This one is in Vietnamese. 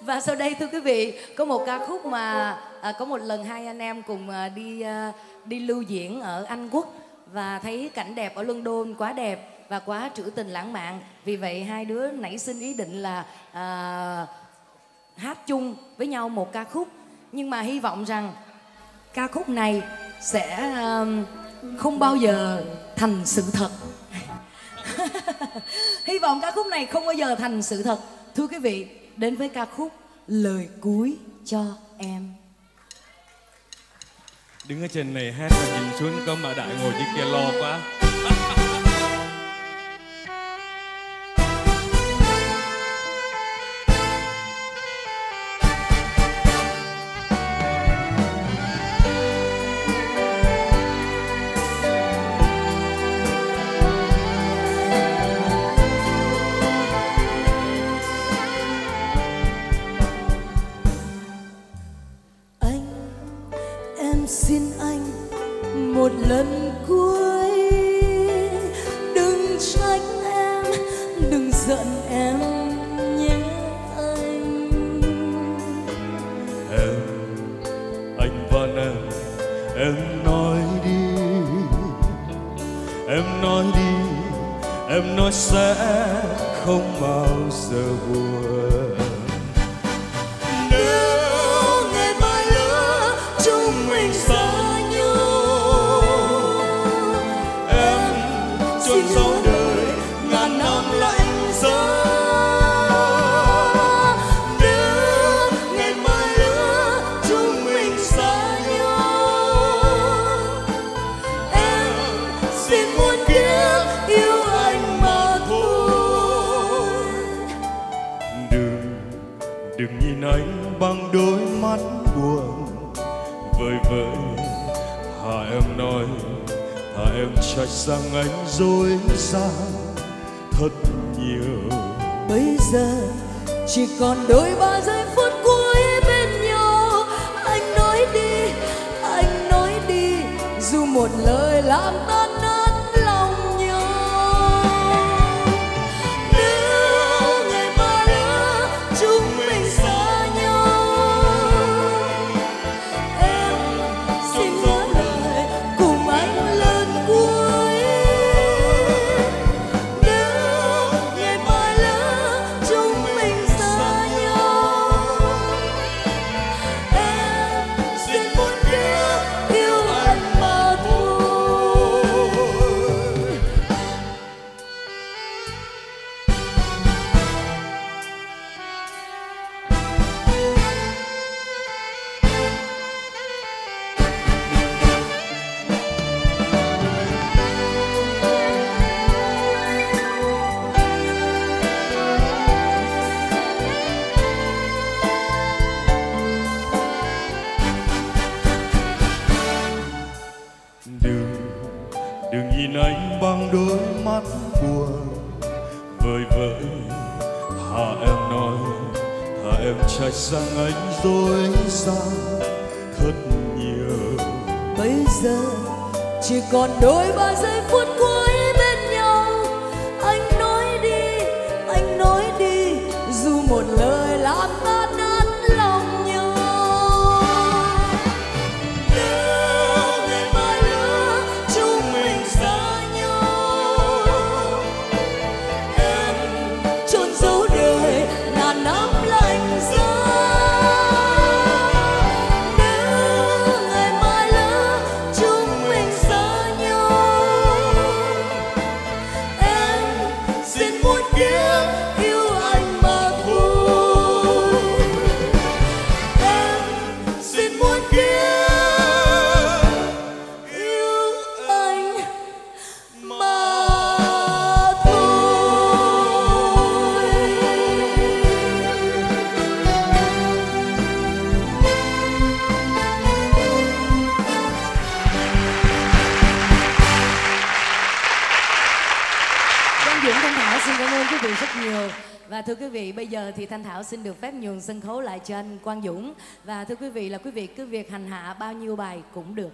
và sau đây thưa quý vị có một ca khúc mà à, có một lần hai anh em cùng à, đi à, đi lưu diễn ở Anh Quốc. Và thấy cảnh đẹp ở London quá đẹp và quá trữ tình lãng mạn. Vì vậy hai đứa nảy sinh ý định là à, hát chung với nhau một ca khúc. Nhưng mà hy vọng rằng ca khúc này sẽ um, không bao giờ thành sự thật. Hy vọng ca khúc này không bao giờ thành sự thật. Thưa quý vị đến với ca khúc lời cuối cho em. Đứng ở trên này hát mà nhìn xuống có mà đại ngồi dưới kia lo quá. Em xin anh một lần cuối. Đừng trách em, đừng giận em nhé anh. Em, anh van em em nói đi. Em nói đi, em nói sẽ không bao giờ buồn. Chôn đời, ngàn năm lạnh giá nếu ngày mai lỡ chúng mình xa nhau. Em xin muốn biết yêu anh mà thôi. Đừng đừng nhìn anh bằng đôi mắt buồn. Vơi vợi, hà em nói thà em trách rằng anh dối gian thật nhiều bây giờ chỉ còn đôi ba giây phút cuối bên nhau anh nói đi, anh nói đi, dù một lời làm ta. Đừng đừng nhìn anh bằng đôi mắt buồn vơi vợi. Hà em nói thà em trách rằng anh dối gian thật nhiều. Bây giờ chỉ còn đôi ba giây phút cuối ơn quý vị rất nhiều. Và thưa quý vị, bây giờ thì Thanh Thảo xin được phép nhường sân khấu lại cho anh Quang Dũng. Và thưa quý vị là quý vị cứ việc hành hạ bao nhiêu bài cũng được.